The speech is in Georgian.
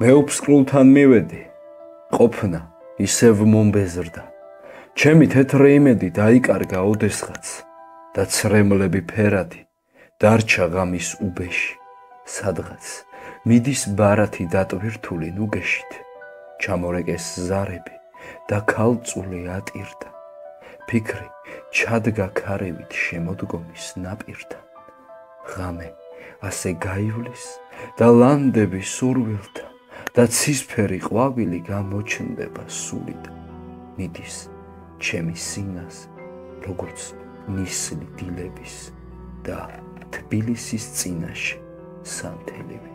მე უფსკრულთან მივედი. ყოფნა ისევ მომბეზრდა. ჩემი თეთრი იმედი დაიკარგა ოდესღაც. და ცრემლები ფერადი დარჩა ღამის უბეში. სადღაც მიდის ბარათი დატვირთული ნუგეშით. ჩამორეკეს ზარები და ქალწული ატირდა. ფიქრი ჩადგა ქარევით შემოდგომის ნაპირთან. ღამე ასე გაივლის და ლანდები სურვილთა და ცისფერი ყვავილი გამოჩნდება სულიდან მიდის ჩემი სინას როგორც ნისლი დილების და თბილისის წინაშე სანთელივით